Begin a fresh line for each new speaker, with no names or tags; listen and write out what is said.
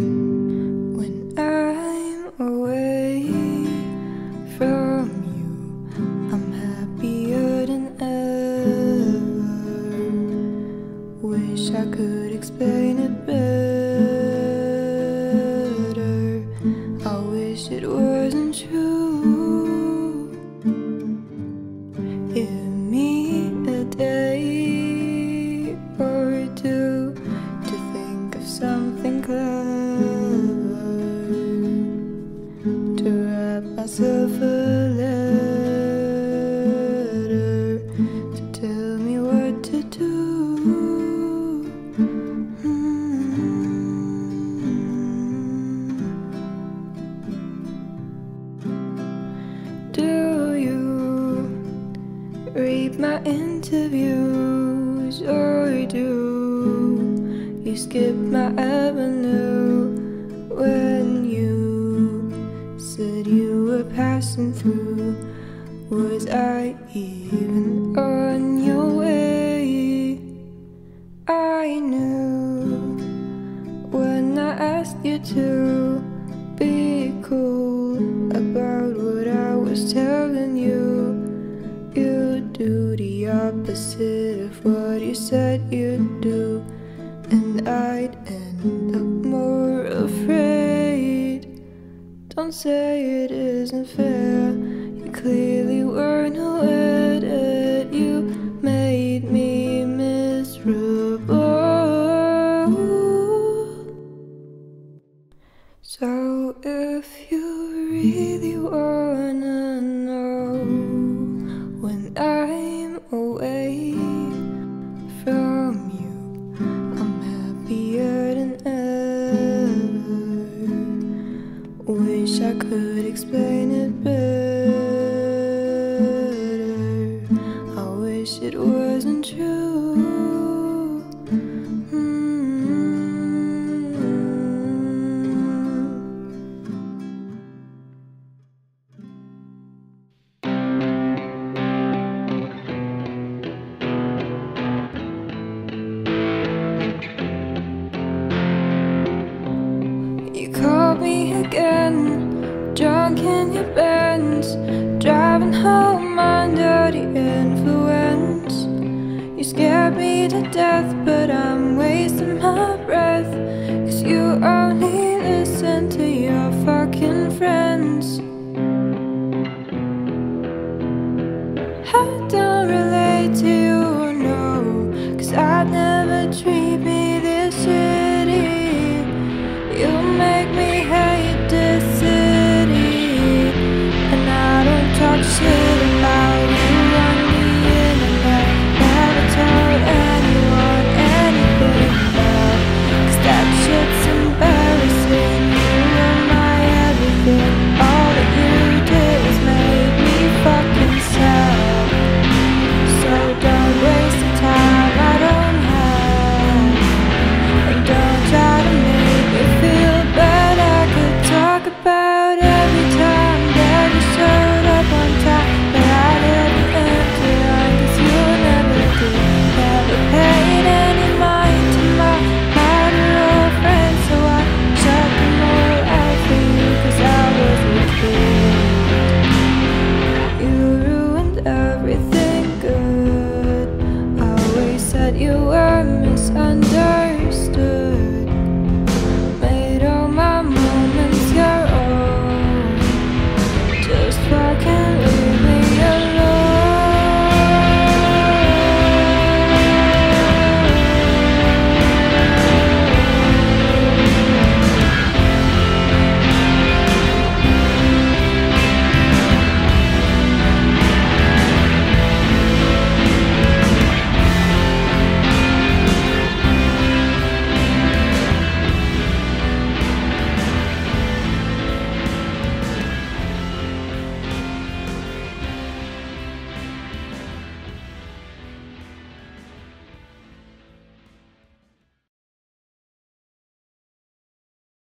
When myself a letter to tell me what to do. Mm. Do you read my interviews or do you skip my avenue even on your way? I knew when I asked you to be cool about what I was telling you. you'd do the opposite of what you said you'd do, and I'd end up more afraid. Don't say it isn't fair. You clearly weren't So if you really wanna know when I'm called me again Drunk in your Benz Driving home under the influence. You scared me to death But I'm wasting my breath. Cause you only listen to your fucking friends. everything